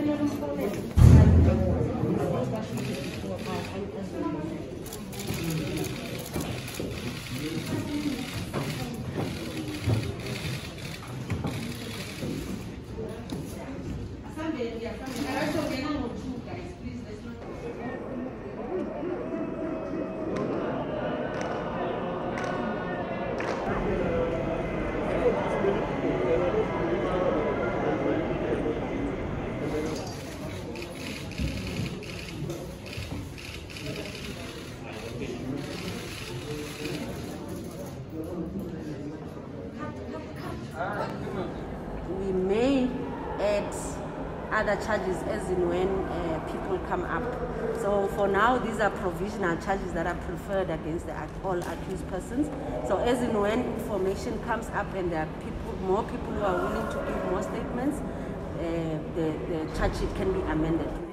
Gracias. Other charges as in when uh, people come up. So for now, these are provisional charges that are preferred against the, all accused persons. So as in when information comes up and there are people, more people who are willing to give more statements, uh, the, the charge can be amended.